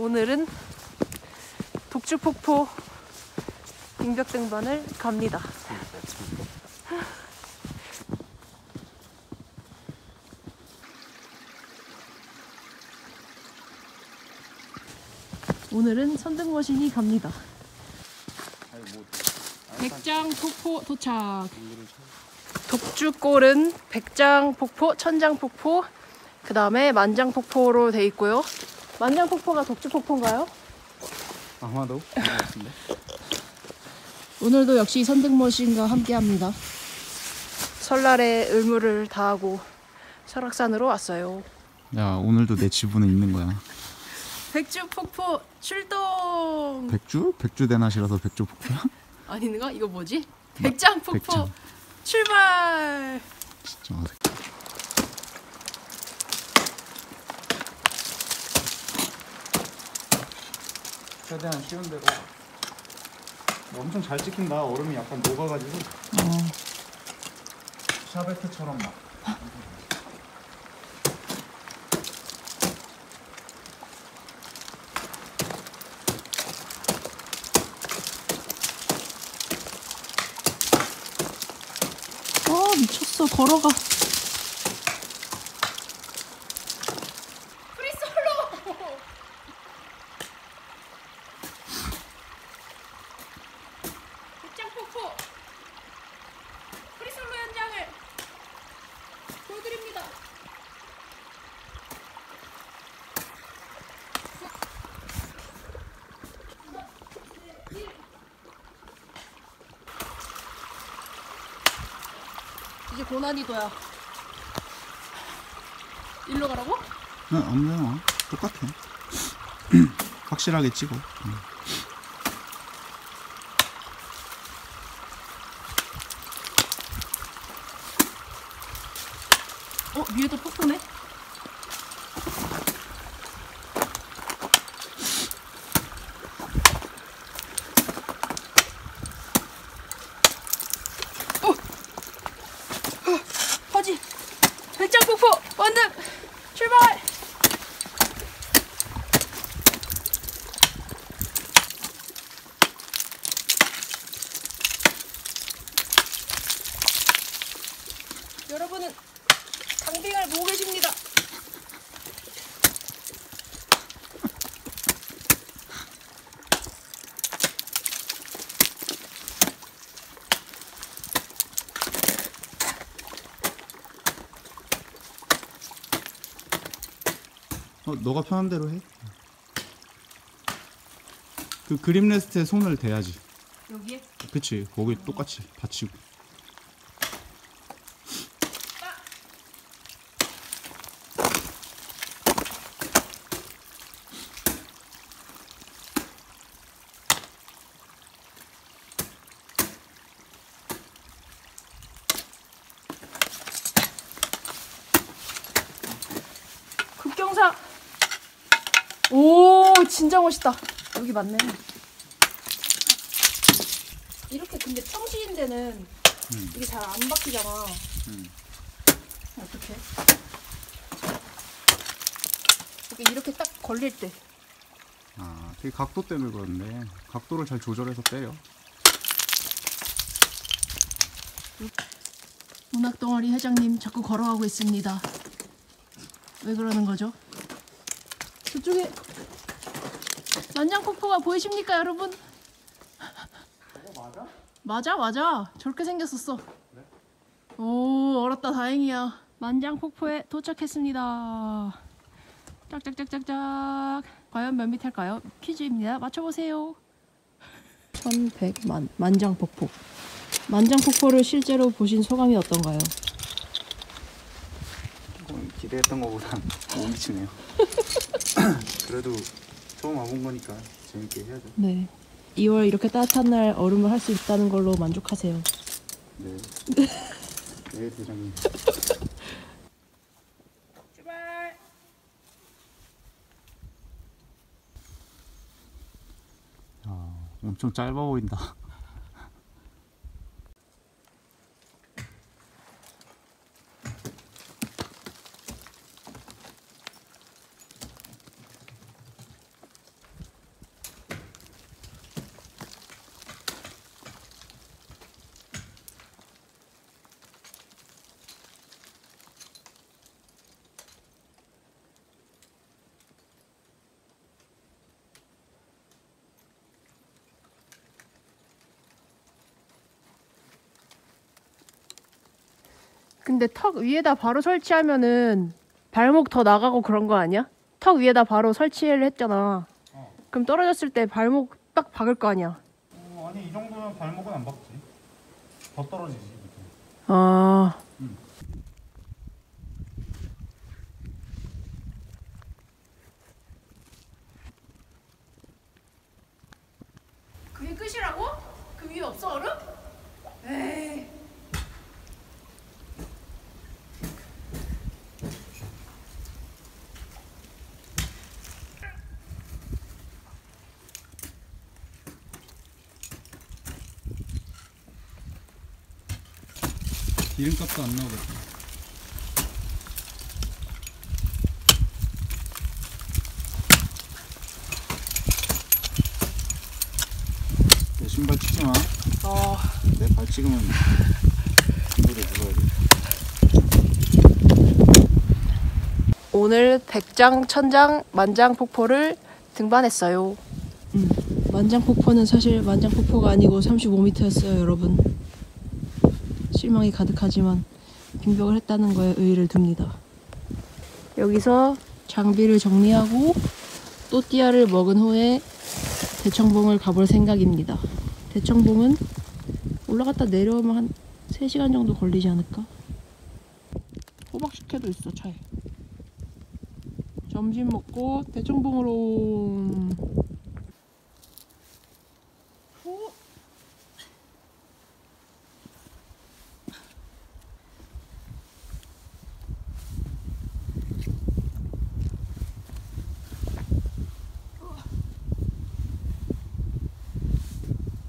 오늘은 독주폭포 빙벽등반을 갑니다. 오늘은 선등머신이 갑니다. 백장 폭포 도착. 독주골은 백장 폭포, 천장 폭포, 그 다음에 만장 폭포로 돼 있고요. 만장 폭포가 독주 폭포인가요? 아마도 같은데. 오늘도 역시 선등머신과 함께합니다. 설날에 의무를 다하고 설악산으로 왔어요. 야 오늘도 내 지분은 있는 거야. 백주 폭포 출동. 백주? 백주 대낮이라서 백주 폭포야? 아닌가? 이거 뭐지? 백장 폭포 백장. 출발. 진짜 어색. 최대한 쉬운 대로. 뭐 엄청 잘 찍힌다. 얼음이 약간 녹아가지고 샤베트처럼 막. 아 미쳤어 걸어가. 백장폭포 프리솔로 현장을 보여드립니다. 이제 고난이도야. 일로 가라고? 응, 아무나 똑같아. 확실하게 찍어. 응. 어 위에도 폭포네. 어! 어! 퍼지 백장 폭포 완등 출발. 여러분은 강빙을 보고 계십니다. 어, 너가 편한 대로 해. 그 그립 레스트에 손을 대야지. 여기에 그치 거기 똑같이 받치고. 급경사. 오 진짜 멋있다. 여기 맞네. 이렇게 근데 평시인 데는 음. 이게 잘 안 바뀌잖아. 음. 어떻게? 이게 이렇게 딱 걸릴 때. 아 되게 각도 때문에 그런데 각도를 잘 조절해서 때려. 문학동아리 회장님 자꾸 걸어가고 있습니다. 왜 그러는 거죠? 저쪽에 만장폭포가 보이십니까, 여러분? 맞아? 맞아, 맞아. 저렇게 생겼었어. 오, 얼었다. 다행이야. 만장 폭포에 도착했습니다. 짝짝짝짝짝. 과연 몇 미터일까요? 퀴즈입니다. 맞춰보세요. 1100만 만장 폭포. 만장 폭포를 실제로 보신 소감이 어떤가요? 조금 기대했던 것보다 못 미치네요. 그래도 처음 와본 거니까 재밌게 해야죠. 네. 2월 이렇게 따뜻한 날 얼음을 할 수 있다는 걸로 만족하세요. 네. 네 대장님. 출발. 야, 엄청 짧아 보인다. 근데 턱 위에다 바로 설치하면은 발목 더 나가고 그런 거 아니야? 턱 위에다 바로 설치를 했잖아. 어. 그럼 떨어졌을 때 발목 딱 박을 거 아니야? 어, 아니 이 정도면 발목은 안 박지. 더 떨어지지. 밑에. 아. 음. 그게 끝이라고? 그 위에 없어 얼음? 에이. 기름값도 안 나오겠다. 내 신발 치지 마. 어. 내 발 찍으면 물에 죽어야 돼. 오늘 백장, 천장, 만장 폭포를 등반했어요. 음, 만장 폭포는 사실 만장 폭포가 아니고 35m였어요, 여러분. 실망이 가득하지만 빙벽을 했다는 거에 의의를 둡니다. 여기서 장비를 정리하고 또띠아를 먹은 후에 대청봉을 가볼 생각입니다. 대청봉은 올라갔다 내려오면 한 3시간 정도 걸리지 않을까? 호박 식혜도 있어, 차에. 점심 먹고 대청봉으로 후.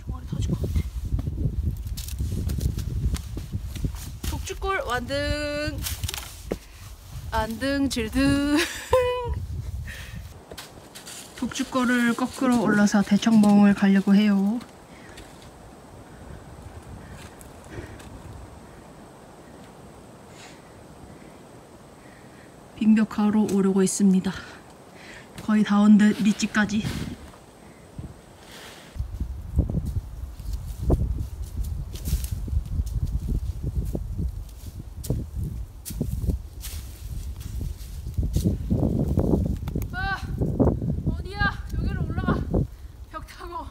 종아리 터질 것 같아. 안등 질등. 독주골을 거꾸로 올라서 대청봉을 가려고 해요. 빙벽하러 오르고 있습니다. 거의 다 온 듯 리치까지. 아, 어디야? 여기로 올라가. 벽 타고.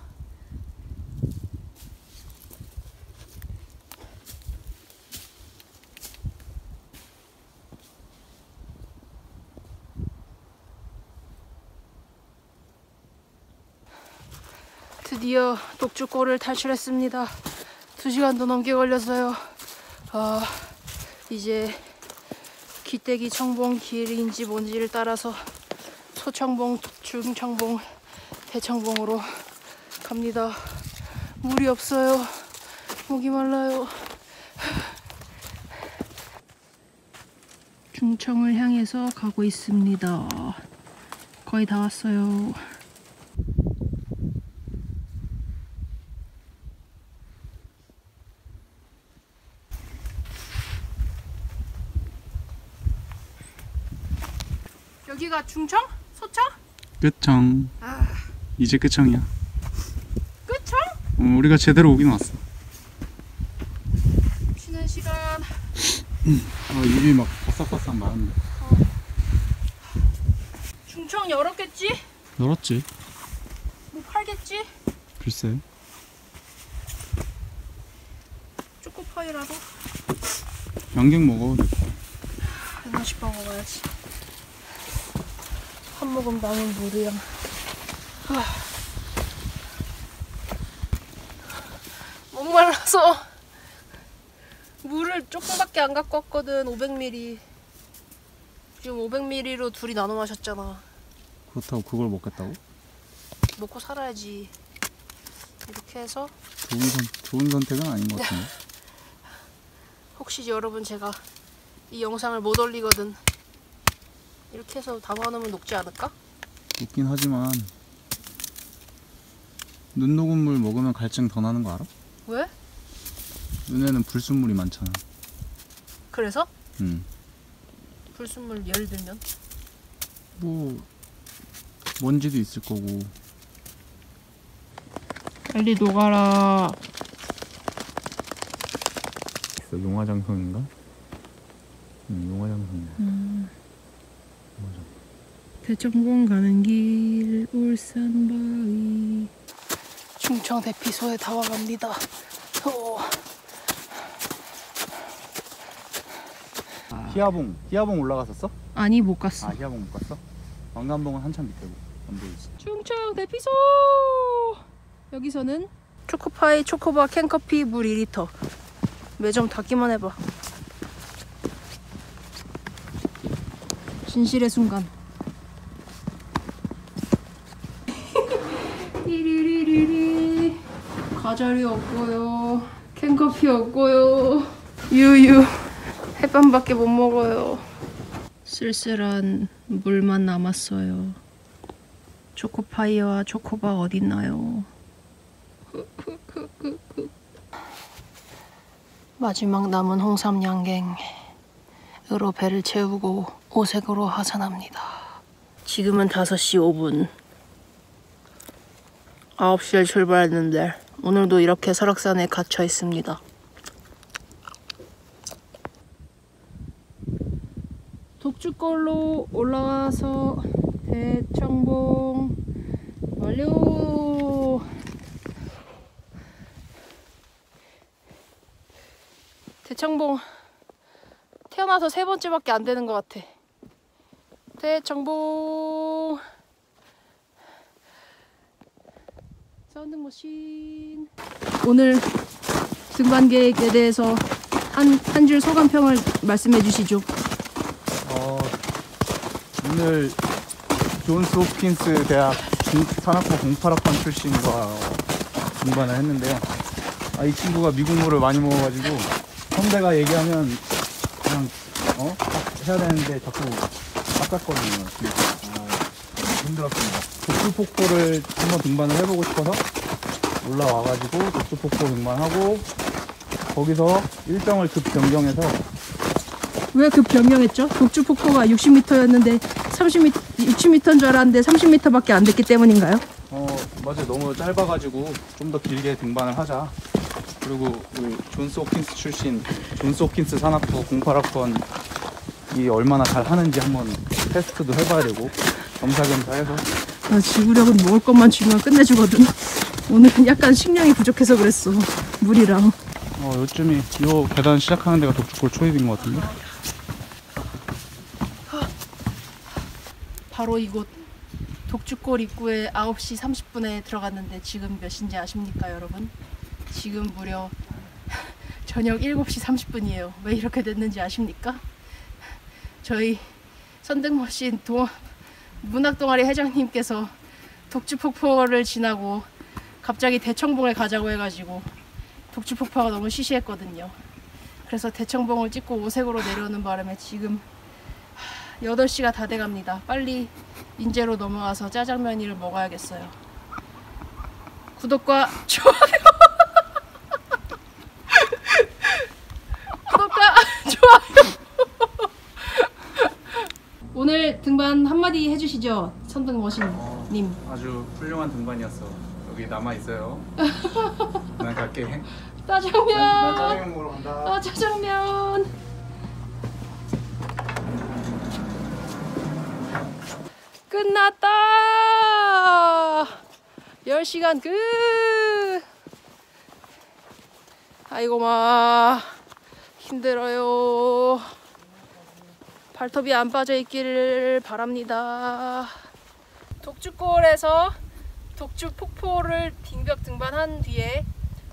드디어 독주골을 탈출했습니다. 두 시간도 넘게 걸렸어요. 아, 이제 기대기 청봉 길인지 뭔지를 따라서 소청봉, 중청봉, 대청봉으로 갑니다. 물이 없어요. 목이 말라요. 중청을 향해서 가고 있습니다. 거의 다 왔어요. 여기가 중청? 소청? 끝청. 아, 이제 끝청이야. 끝청? 어, 우리가 제대로 오긴 왔어. 쉬는 시간. 어, 입이 막 바싹바싹 마른데. 중청 열었겠지? 열었지? 뭐 팔겠지? 글쎄. 초코파이라도 양갱 먹어. 내 거. 하나씩 먹어야지. 한 모금 남은 물이랑. 하. 목말라서 물을 조금밖에 안 갖고 왔거든. 500ml. 지금 500ml로 둘이 나눠 마셨잖아. 그렇다고 그걸 먹겠다고? 먹고 살아야지. 이렇게 해서 좋은 선 좋은 선택은 아닌 것 같은데. 혹시 여러분 제가 이 영상을 못 올리거든. 이렇게 해서 담아놓으면 녹지 않을까? 웃긴 하지만 눈 녹은 물 먹으면 갈증 더 나는 거 알아? 왜? 눈에는 불순물이 많잖아. 그래서? 음. 불순물 예를 들면 뭐 먼지도 있을 거고. 빨리 녹아라 용화장성인가? 음, 용화장성이네. 음. 대청봉 가는 길 울산 바위 충청 대피소에 다 와갑니다. 어. 희아봉, 희아봉 올라갔었어? 아니 못 갔어. 아, 희아봉 못 갔어? 왕관봉은 한참 밑에고 안 보이지. 충청 대피소 여기서는 초코파이 초코바 캔커피 물 2리터 매점 닫기만 해봐 진실의 순간. 띠리리리리. 과자리 없고요. 캔커피 없고요. 유유. 햇반밖에 못 먹어요. 쓸쓸한 물만 남았어요. 초코파이와 초코바 어딨나요? 마지막 남은 홍삼 양갱 으로 배를 채우고 오색으로 하산합니다. 지금은 5시 5분. 9시에 출발했는데 오늘도 이렇게 설악산에 갇혀 있습니다. 독주골로 올라와서 대청봉 완료. 대청봉 태어나서 세 번째밖에 안 되는 것 같아. 대청봉 Sound Machine 오늘 등반 계획에 대해서 한 한 줄 소감평을 말씀해 주시죠. 어, 오늘 존스 홉킨스 대학 중- 산악부 08학번 출신과 등반을 했는데요. 아, 이 친구가 미국물을 많이 먹어가지고 선배가 얘기하면 그냥 어? 딱 해야 되는데 자꾸 깎았거든요. 아, 힘들었습니다. 독주폭포를 한번 등반을 해보고 싶어서 올라와가지고 독주폭포 등반하고 거기서 일정을 급 변경해서 왜그 변경했죠? 독주 폭포가 60m였는데 30m, 60m인 줄 알았는데 30m밖에 안 됐기 때문인가요? 어 맞아 너무 짧아가지고 좀 더 길게 등반을 하자 그리고 우리 존스 호킨스 출신 존스 호킨스 산악부 08학번 이 얼마나 잘 하는지 한번 테스트도 해봐야 되고 겸사겸사 해서 나 지구력은 먹을 것만 주면 끝내주거든. 오늘은 약간 식량이 부족해서 그랬어. 물이랑. 어 요쯤이 요 계단 시작하는 데가 독주골 초입인 것 같은데 바로 이곳 독주골 입구에 9시 30분에 들어갔는데 지금 몇 시인지 아십니까 여러분? 지금 무려 저녁 7시 30분이에요. 왜 이렇게 됐는지 아십니까? 저희 선등머신 동 문학동아리 회장님께서 독주폭포를 지나고 갑자기 대청봉에 가자고 해가지고 독주폭포가 너무 시시했거든요. 그래서 대청봉을 찍고 오색으로 내려오는 바람에 지금 8시가 다 돼갑니다. 빨리 인제로 넘어가서 짜장면이를 먹어야겠어요. 구독과 좋아요. 구독과 좋아요. 오늘 등반 한마디 해주시죠. 선등 머신님. 아주 훌륭한 등반이었어 여기 남아있어요 난 갈게 난 짜장면. 짜장면 먹으러 간다 아 짜장면. 끝났다. 10시간 끝. 아이고 마 힘들어요. 발톱이 안 빠져 있기를 바랍니다. 독주골에서 독주 폭포를 빙벽 등반한 뒤에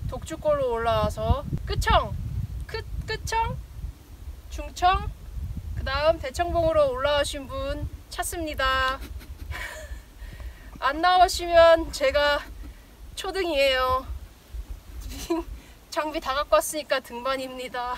독주골로 올라와서 끝청, 끝 끝청, 중청, 그 다음 대청봉으로 올라오신 분 찾습니다. 안 나오시면 제가 초등이에요. 장비 다 갖고 왔으니까 등반입니다.